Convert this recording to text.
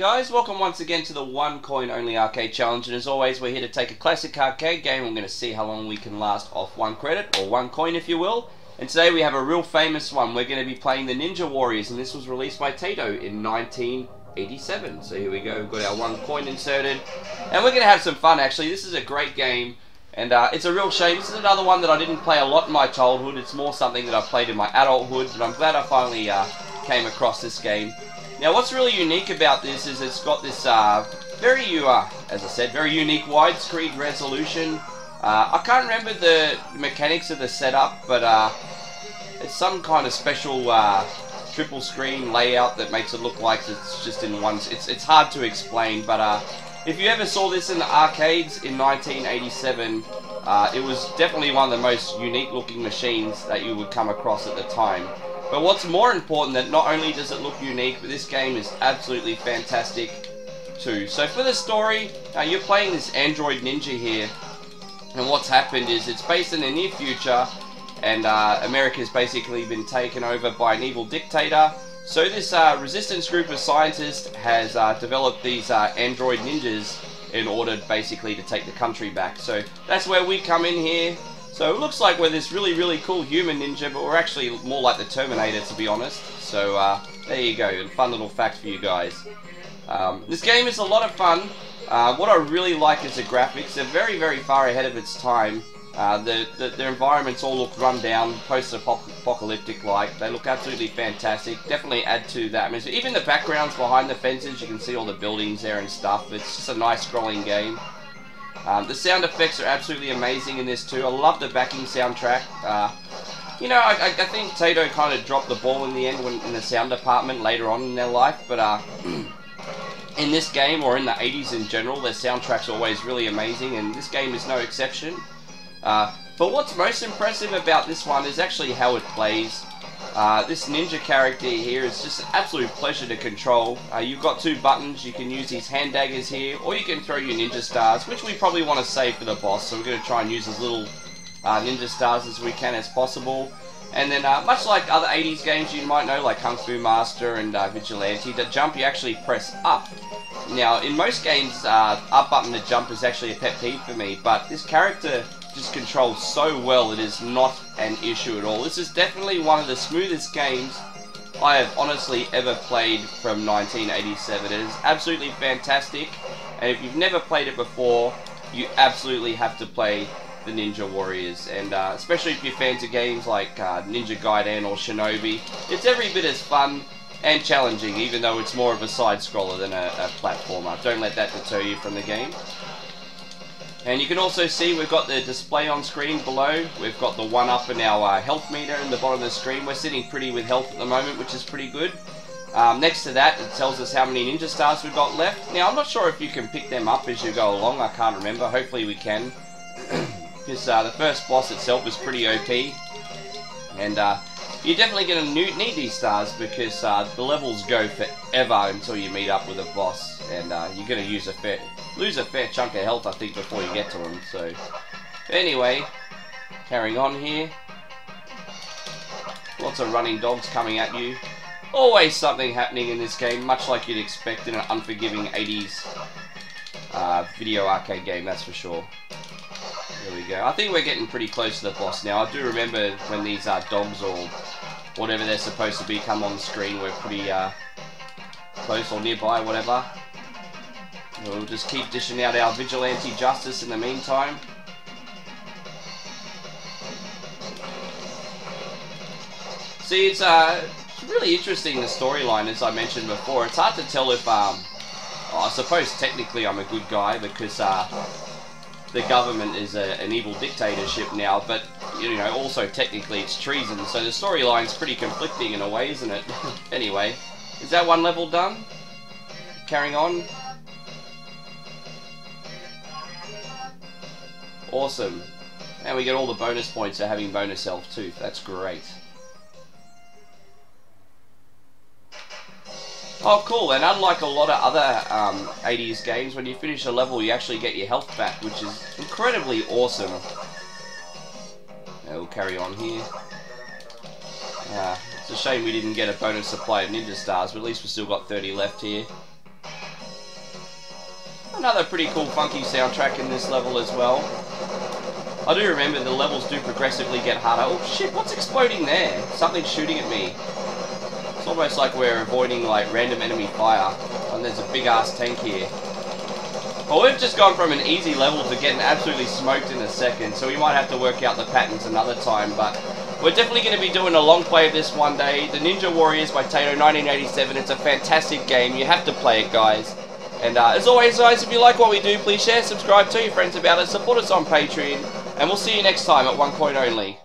guys, welcome once again to the one coin only arcade challenge and as always we're here to take a classic arcade game we're going to see how long we can last off one credit or one coin if you will. And today we have a real famous one. We're going to be playing the Ninja Warriors and this was released by Taito in 1987 so here we go we've got our one coin inserted. And we're going to have some fun actually. This is a great game and uh, it's a real shame. This is another one that I didn't play a lot in my childhood. It's more something that I played in my adulthood but I'm glad I finally uh, came across this game now what's really unique about this is it's got this uh, very, uh, as I said, very unique widescreen resolution. Uh, I can't remember the mechanics of the setup, but uh, it's some kind of special uh, triple screen layout that makes it look like it's just in one. It's, it's hard to explain, but uh, if you ever saw this in the arcades in 1987, it was definitely one of the most unique looking machines that you would come across at the time. But what's more important that not only does it look unique, but this game is absolutely fantastic too. So for the story, uh, you're playing this android ninja here, and what's happened is it's based in the near future, and uh, America's basically been taken over by an evil dictator. So this uh, resistance group of scientists has uh, developed these uh, android ninjas in order basically to take the country back. So that's where we come in here. So it looks like we're this really, really cool human ninja, but we're actually more like the Terminator, to be honest. So uh, there you go, a fun little fact for you guys. Um, this game is a lot of fun. Uh, what I really like is the graphics. They're very, very far ahead of its time. Uh, the, the, environments all look run down, post-apocalyptic like. They look absolutely fantastic. Definitely add to that. Even the backgrounds behind the fences, you can see all the buildings there and stuff. It's just a nice scrolling game. Um, the sound effects are absolutely amazing in this too. I love the backing soundtrack. Uh, you know, I, I, think Taito kind of dropped the ball in the end when, in the sound department later on in their life, but uh, in this game, or in the 80s in general, their soundtrack's always really amazing, and this game is no exception. Uh, but what's most impressive about this one is actually how it plays. Uh, this ninja character here is just an absolute pleasure to control. Uh, you've got two buttons, you can use these hand daggers here, or you can throw your ninja stars, which we probably want to save for the boss, so we're going to try and use as little uh, ninja stars as we can as possible. And then, uh, much like other 80s games you might know, like Kung Fu Master and uh, Vigilante, to jump you actually press up. Now, in most games, uh, up button to jump is actually a pet peeve for me, but this character just controls so well, it is not an issue at all. This is definitely one of the smoothest games I have honestly ever played from 1987. It is absolutely fantastic, and if you've never played it before, you absolutely have to play the Ninja Warriors, and uh, especially if you're fans of games like uh, Ninja Gaiden or Shinobi, it's every bit as fun and challenging, even though it's more of a side-scroller than a, a platformer. Don't let that deter you from the game. And you can also see we've got the display on screen below. We've got the one up in our uh, health meter in the bottom of the screen. We're sitting pretty with health at the moment, which is pretty good. Um, next to that, it tells us how many ninja stars we've got left. Now, I'm not sure if you can pick them up as you go along. I can't remember. Hopefully we can. Because uh, the first boss itself is pretty OP. And uh, you're definitely going to need these stars because uh, the levels go forever until you meet up with a boss. And uh, you're going to use a fair lose a fair chunk of health, I think, before you get to him. So, anyway, carrying on here. Lots of running dogs coming at you. Always something happening in this game, much like you'd expect in an unforgiving 80s uh, video arcade game, that's for sure. There we go. I think we're getting pretty close to the boss now. I do remember when these uh, dogs or whatever they're supposed to be come on the screen, we're pretty uh, close or nearby, whatever. We'll just keep dishing out our vigilante justice in the meantime. See, it's uh, really interesting, the storyline, as I mentioned before. It's hard to tell if, um, oh, I suppose technically I'm a good guy because uh, the government is a, an evil dictatorship now, but, you know, also technically it's treason, so the storyline's pretty conflicting in a way, isn't it? anyway, is that one level done? Carrying on? Awesome. And we get all the bonus points for having bonus health too. That's great. Oh, cool. And unlike a lot of other um, 80s games, when you finish a level, you actually get your health back, which is incredibly awesome. Now we'll carry on here. Uh, it's a shame we didn't get a bonus supply of Ninja Stars, but at least we've still got 30 left here. Another pretty cool funky soundtrack in this level as well. I do remember the levels do progressively get harder. Oh shit, what's exploding there? Something's shooting at me. Almost like we're avoiding like random enemy fire. And there's a big ass tank here. Well, we've just gone from an easy level to getting absolutely smoked in a second, so we might have to work out the patterns another time, but we're definitely going to be doing a long play of this one day. The Ninja Warriors by Taito 1987, it's a fantastic game. You have to play it, guys. And uh, as always, guys, if you like what we do, please share, subscribe, tell your friends about it, support us on Patreon, and we'll see you next time at One Coin Only.